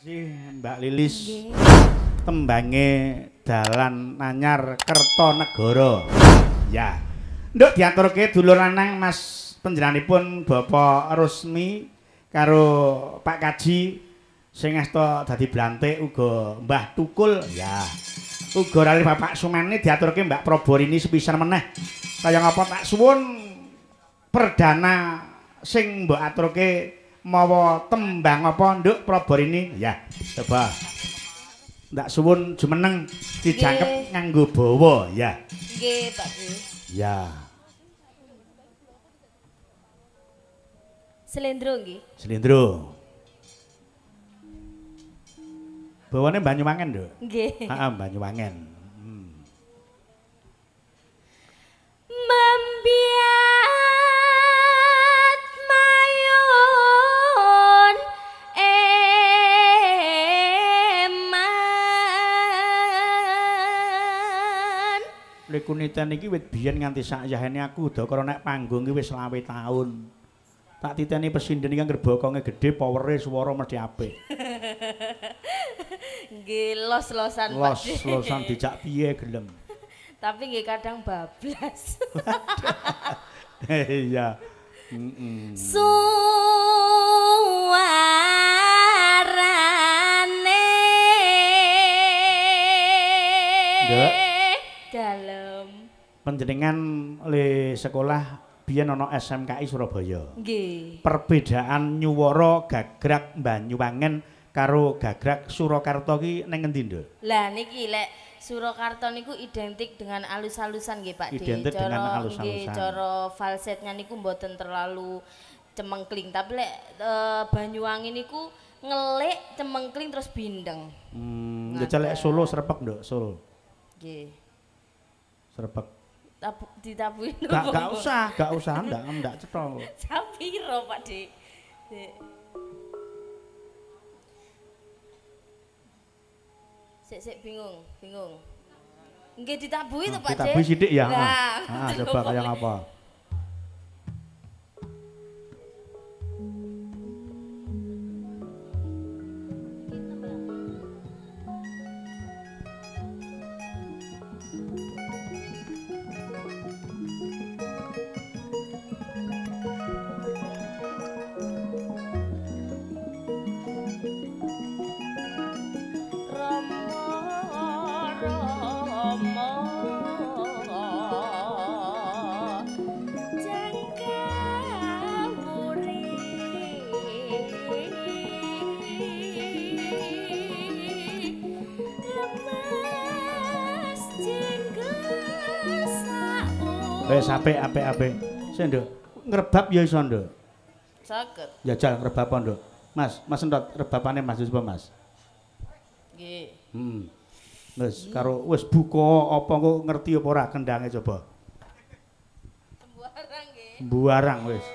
Si Mbak Lilis tembange dalan nanyar Kertonegara. Ya. Nduk diaturke dulur lanang Mas panjenenganipun Bapak Rusmi karo Pak Kaji sing asta dadi blantik uga Mbah Tukul. Ya. Uga rali Bapak Sumene diaturke Mbak Proborini sepisan meneh. Kaya ngapa tak suwun perdana sing mbok aturke mawa tembang apa nduk Proborini? Ya, coba. Ndak suwun jumeneng dijangkep nganggo bawa, ya. Nggih, Pak Bu. Ya. Selendro nggih. Slendro. Bawane Banyuwangen, Nduk. Nggih. Heeh, Banyuwangen. Lekunitan iki wit biyen nganti sak yahene aku udah karo nek panggung iki wis 20 taun. Tak titeni pesinden iki gerbokonge gedhe, powere swara mesti apik. Nggih, los-losan Pak. Los losan dijak piye gelem. Tapi nggih kadang bablas. Iya. Heeh. Suarane Nduk. Panjenengan le sekolah biyen ana SMKI Surabaya. Nggih. Perbedaan nyuwara gagrak Banyuwangen karo gagrak Surakarta ki ning endi, Nduk? Lah niki lek Surakarta niku identik dengan alus-alusan nggih Pak De. Identik dengan Cara- alus-alusan. Nggih, cara falsetnya niku mboten terlalu cemengkling, tapi lek eh, Banyuwangi niku ngelik cemengkling terus bindeng. Hmm, njajal lek Solo srepek, Nduk, Sul. Nggih. Srepek. Tabu, ditabuhi Gak gak usah, gak usah, ndak ndak cetha. Sapiro Pak De? Dek. Sik sik bingung, bingung. Nggih ditabuhi to Pak De. Ditabuhi sithik ya. Lah, Ah, coba kaya ngapa? Wis apik apik apik. Sik, Nduk. Ngrebab ya iso, Nduk. Saged Jajal ngrebab Nduk? Mas, Mas Entot, rebapane Mas coba, Mas. nggih Hmm. Wis karo wis buka apa kok ngerti apa ora kendange coba. sembarang nggih Buarang wis.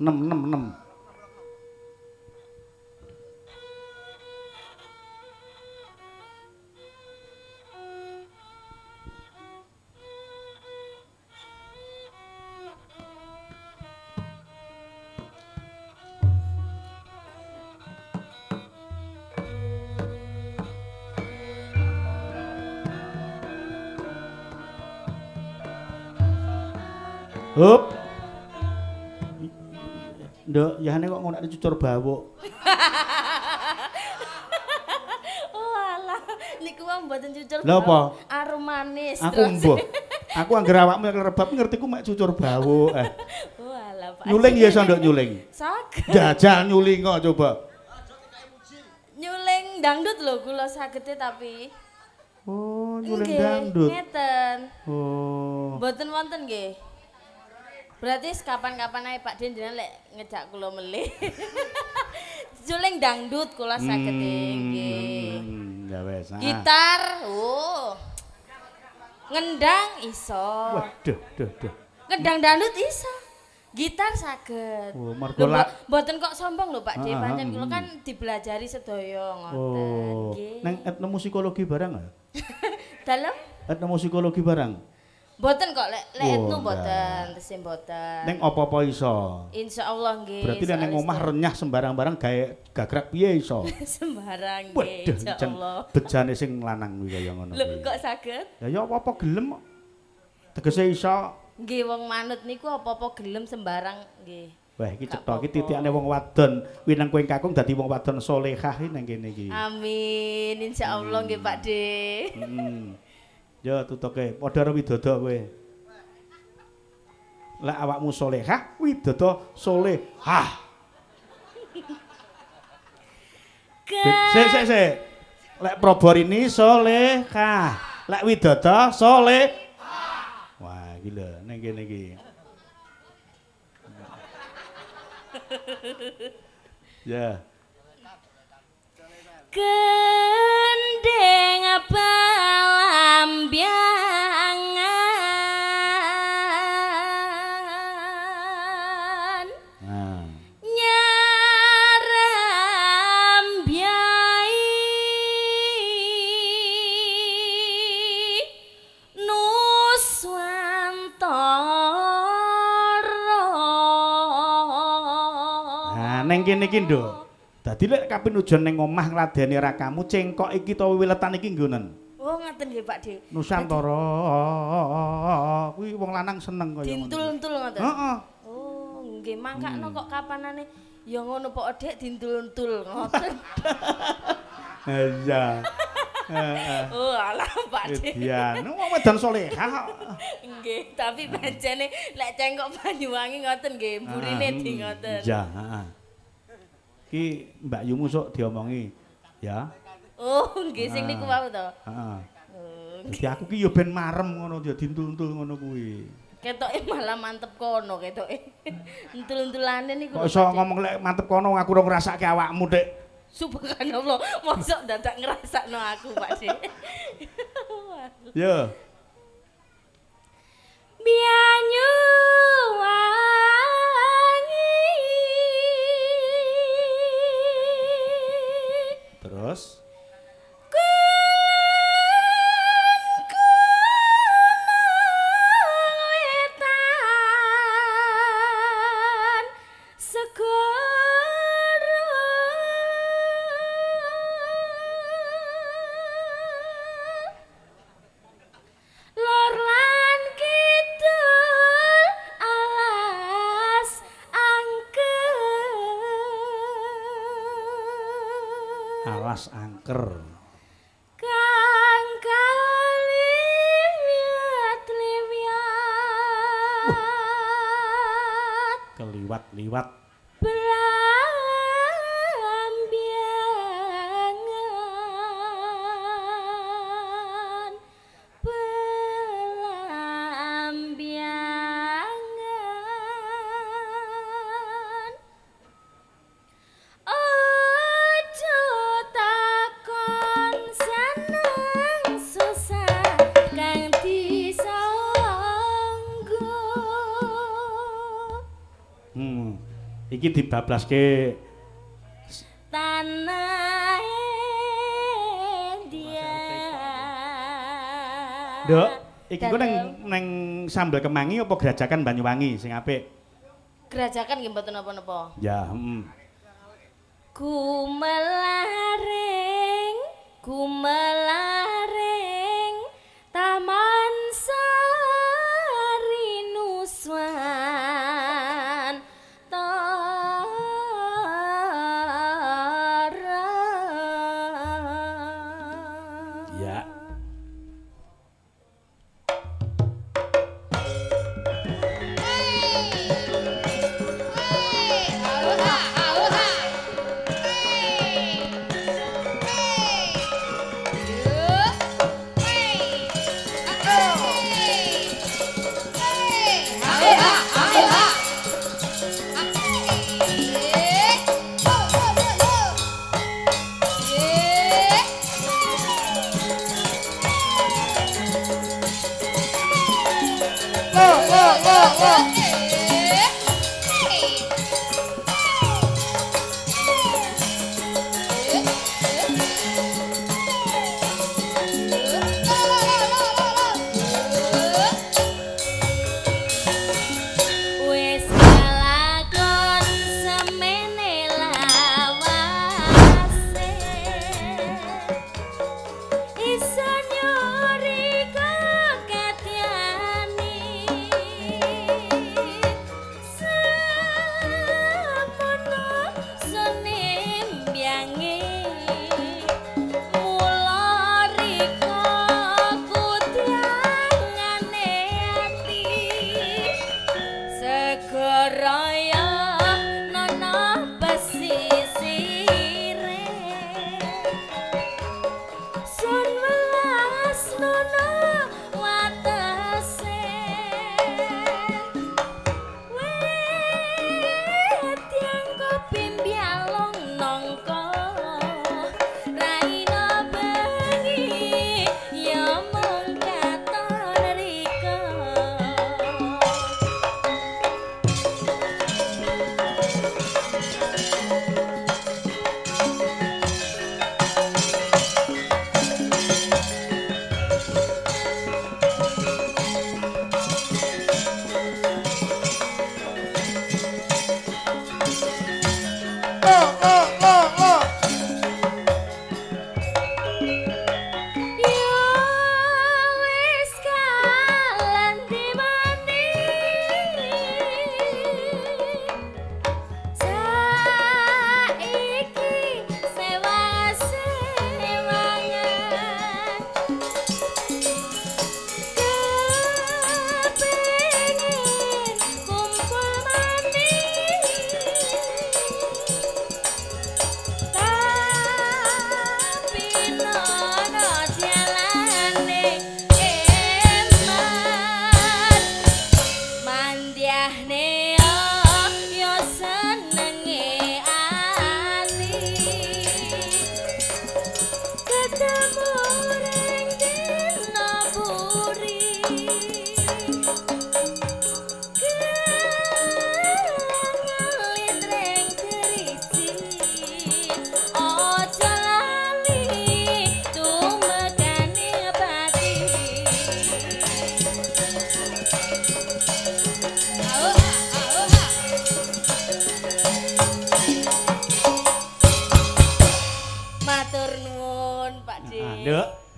enam enam enam Nduk, yane kok ngono cucur bawuk. Oh alah, niku wae mboten cucur. Lha apa? Arum manis. Aku mbuh. Aku anggere awakmu rebab ngerti ku mek cucur bawuk. Eh. Oh alah, Pak. Nyuling ya iso nduk nyuling. Saged. Jajal nyuling kok coba. Nyuling dangdut lho kula sagede tapi. Oh, nyuling Nggih, dangdut. Ngeten. Oh. Mboten wonten nggih. Berarti kapan-kapan ae Pak Den jenengan lek ngejak kula melih. Nyuling dangdut kula sagede nggih. Hmm, ya wes. ah. Gitar, oh. Ngendang iso. Waduh, duh, duh. Ngendang dangdut iso. Gitar saged. Oh, mergo mboten kok sombong lho Pak De, Ah, ah, pancen kula mm. kan dibelajari sedaya ngoten. Oh, Nggih. neng etnomusikologi barang? Dalem? Etnomusikologi barang. Mboten kok lek lek Oh, etno enggak. mboten, tesih mboten. Neng apa-apa iso. Insyaallah nggih. Berarti nek soalnya omah renyah sembarang-barang gawe gagrak piye iso? sembarang nggih insyaallah. bejane sing lanang kuwi kaya ngono. Lho kok saged? Ya ya apa-apa gelem kok. Tegese iso. Nggih wong manut niku apa-apa gelem sembarang nggih. Wah, iki cetha iki titikane wong wadon. Kuwi nang kowe kakung dadi wong wadon salehah nang kene iki. Amin insyaallah nggih Pak De. Hmm. Ya tutuke padha karo widodo kowe. Lek awakmu salehah, widodo salehah. Sik sik sik. Lek Proborini salehah. Lek widodo saleh. Wah, iki lho ning kene iki. Ya. Gendeng balambiangan Nah. nyaram biai nuswantara Nah, ning kene iki, Nduk. Dadi lek kapin ujon ning omah ngladeni rakamu cengkok iki to wiletan iki nggonen. Oh ngoten nggih Pak De. Nusantara kuwi wong lanang seneng kaya ngono. Dintul-untul ngoten. Heeh. Oh, nggih mangkakno kok kapanane ya ngono Pak Dek dintul-untul ngoten. Iya. Heeh. oh, alah Pak Dek. Iya, wong wedon salehah kok. Nggih, tapi pancene lek cengkok Banyuwangi ngoten nggih, burine Ah, di hmm, ngoten. Iya, heeh. Ki Mbak Yumu sok diomongi. Ya. Oh, nggih sing niku wau to. Heeh. Oh, Dadi aku ki ya ben marem ngono ya dintul-untul ngono kuwi. ketoke malah mantep kono ketoke. Entul-entulane niku. Kok iso ngomong lek mantep kono aku ora ngrasake awakmu, Dik. Subhanallah, mosok dadak ngrasakno aku, Pak Dek. Ya. Bianyu wangi nós ker Iki dibablaske tanah dia Nduk, iki ku neng neng sambel kemangi apa gerajakan Banyuwangi sing apik? gerajakan nggih mboten napa-napa Ya, heeh. Kumelaring, kumelaring,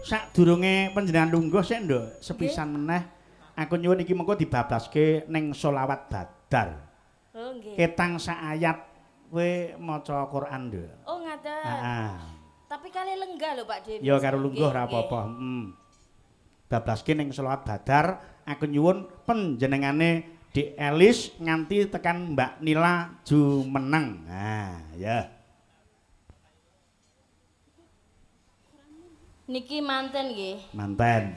sadurunge panjenengan lungguh sik nduk sepisan meneh aku nyuwun iki mengko dibabaske ning selawat badar. Oh nggih. Ketang sak ayat kowe maca Quran nduk oh ngaten heeh tapi kali lenggah lho Pak Dewi ya karo lungguh ora apa-apa. Heeh babaske ning selawat badar aku nyuwun panjenengane Dik Elis nganti tekan Mbak Nila jumeneng. Nah, ya. Niki manten nggih. Manten.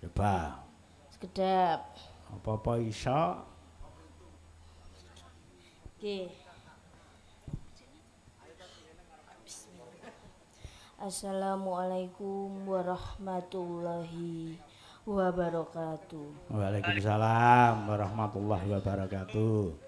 Coba. Sekedap. Apa-apa iso? Nggih. Assalamualaikum warahmatullahi wabarakatuh. Waalaikumsalam warahmatullahi wabarakatuh.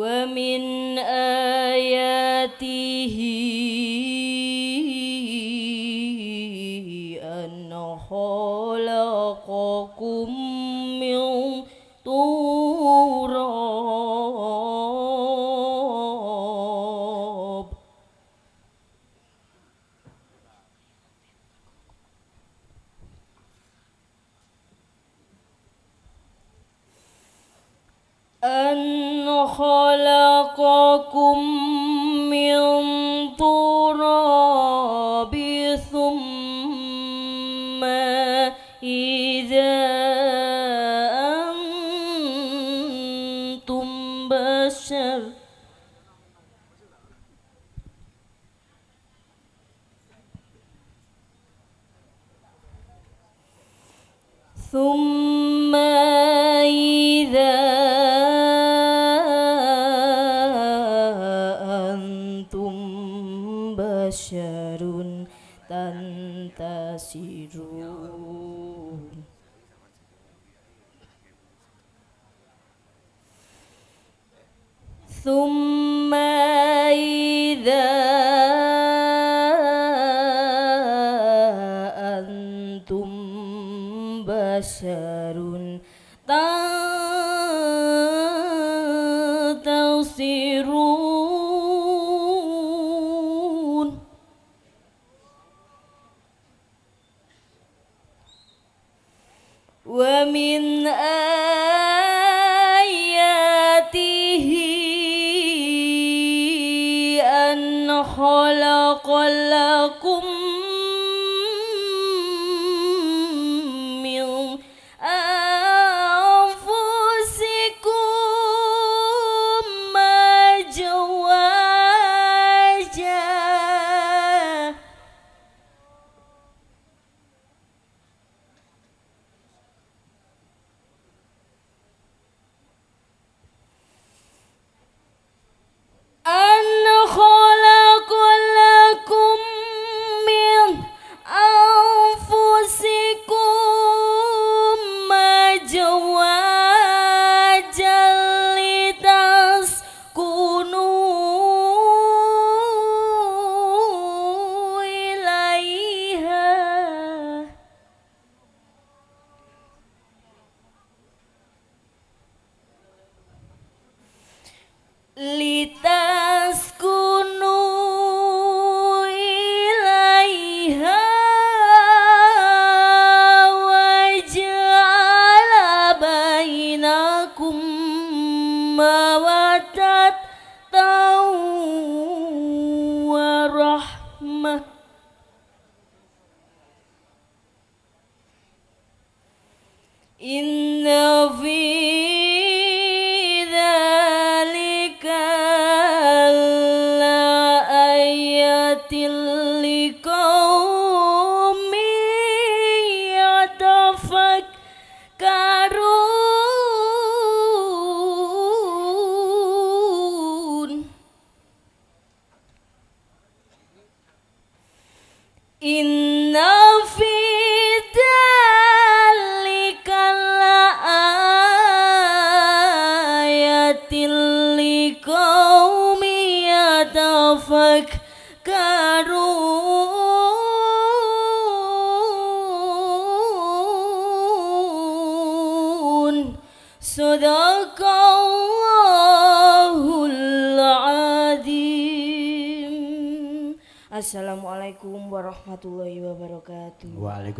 worm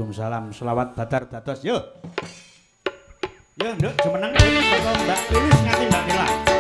Waalaikumsalam. Selawat badar dados. Yo. Yo, Nduk, jumeneng Mbak Lilis nganti Mbak Nila.